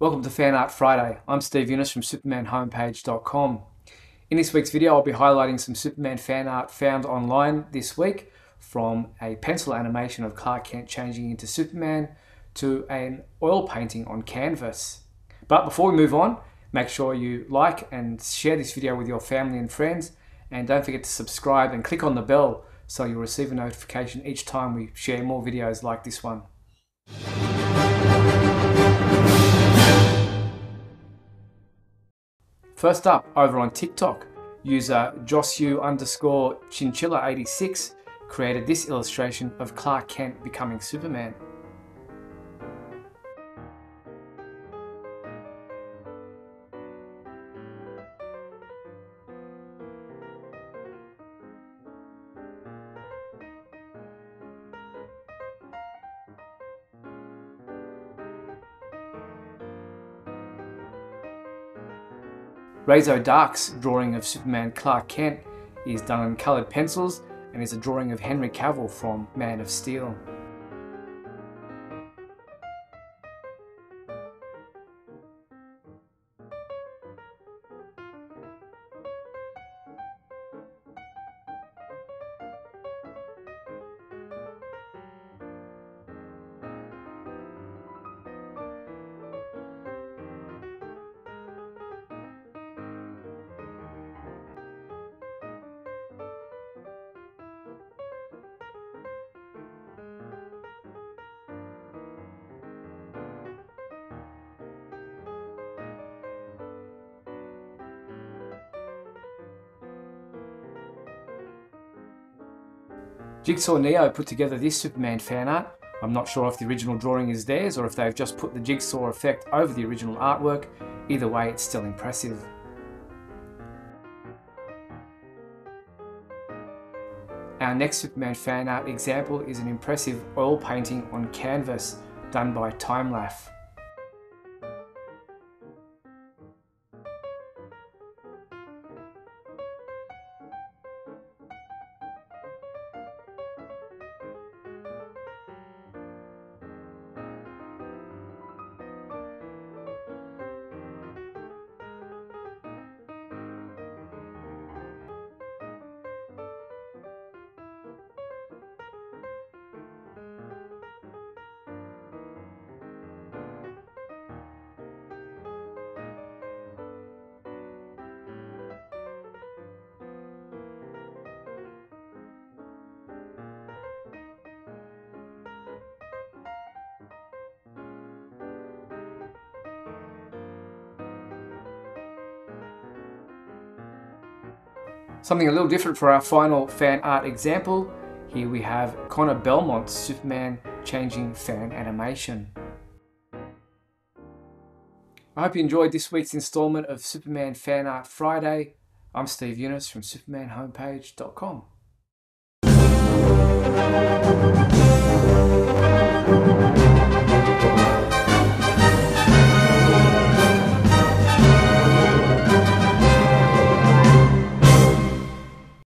Welcome to Fan Art Friday. I'm Steve Younis from SupermanHomepage.com. In this week's video, I'll be highlighting some Superman fan art found online this week from a pencil animation of Clark Kent changing into Superman to an oil painting on canvas. But before we move on, make sure you like and share this video with your family and friends and don't forget to subscribe and click on the bell so you'll receive a notification each time we share more videos like this one. First up, over on TikTok, user Josue underscore chinchilla86 created this illustration of Clark Kent becoming Superman. Razo Dark's drawing of Superman Clark Kent is done in coloured pencils and is a drawing of Henry Cavill from Man of Steel. Jigsaw Neo put together this Superman fan art. I'm not sure if the original drawing is theirs or if they've just put the jigsaw effect over the original artwork. Either way, it's still impressive. Our next Superman fan art example is an impressive oil painting on canvas done by Timelaph. Something a little different for our final fan art example. Here we have Connor Belmont's Superman changing fan animation. I hope you enjoyed this week's installment of Superman Fan Art Friday. I'm Steve Younis from supermanhomepage.com.